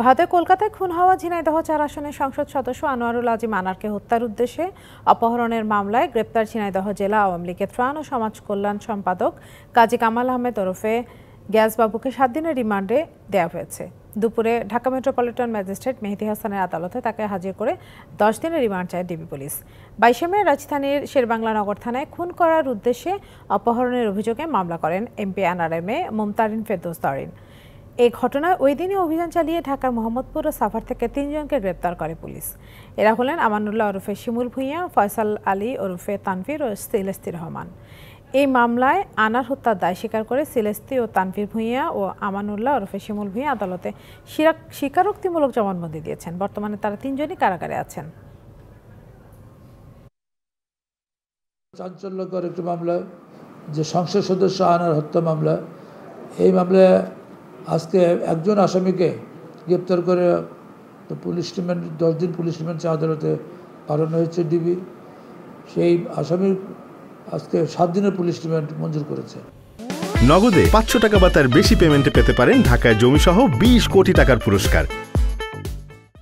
ভারতে কলকাতায় খুন হওয়া ঝিনাইদহ চার আসনের সংসদ সদস্য আনোয়ারুল আজিম আনারকে হত্যার উদ্দেশ্যে অপহরণের মামলায় গ্রেপ্তার ঝিনাইদহ জেলা আওয়ামী লীগের ত্রাণ ও সমাজ কল্যাণ সম্পাদক কাজী কামাল আহমেদ ওরফে গ্যাসবাবুকে সাত দিনের রিমান্ডে দেওয়া হয়েছে। দুপুরে ঢাকা মেট্রোপলিটন ম্যাজিস্ট্রেট মেহেদি হাসানের আদালতে তাকে হাজির করে দশ দিনের রিমান্ড চায় ডিবি পুলিশ। বাইশে মে রাজধানীর শেরবাংলা নগর থানায় খুন করার উদ্দেশ্যে অপহরণের অভিযোগে মামলা করেন এমপি আনারের মেয়ে মুমতারিন ফেরদৌস তারিন এই ঘটনায় ওই দিনই অভিযান চালিয়ে ঢাকার মোহাম্মদপুর ও সাভার থেকে তিনজনকে গ্রেপ্তার করে পুলিশ। এরা হলেন আমানুল্লাহ ওরফে শিমুল ভূঁইয়া, ফয়সাল আলী ওরফে তানভীর ও সিলেস্তি রহমান। এই মামলায় আনার হত্যার দায় স্বীকার করে সিলেস্তি ও তানভীর ভূঁইয়া ও আমানুল্লাহ ওরফে শিমুল ভূঁইয়া আদালতে স্বীকারোক্তিমূলক জবানবন্দি দিয়েছেন। বর্তমানে তারা তিনজনই কারাগারে আছেন। চাঞ্চল্যকর একটি মামলা, যে সংসদ সদস্য আনার হত্যা মামলা। এই মামলায় আজকে একজন আসামিকে গ্রেপ্তার করে তো পুলিশ রিমান্ড দশ দিন পুলিশ রিমান্ড আদালতে পাঠানো হয়েছে ডিবি। সেই আসামির আজকে সাত দিনের পুলিশ রিমান্ড মঞ্জুর করেছে। নগদে পাঁচশো টাকা বা তার বেশি পেমেন্টে পেতে পারেন ঢাকায় জমিসহ বিশ কোটি টাকার পুরস্কার।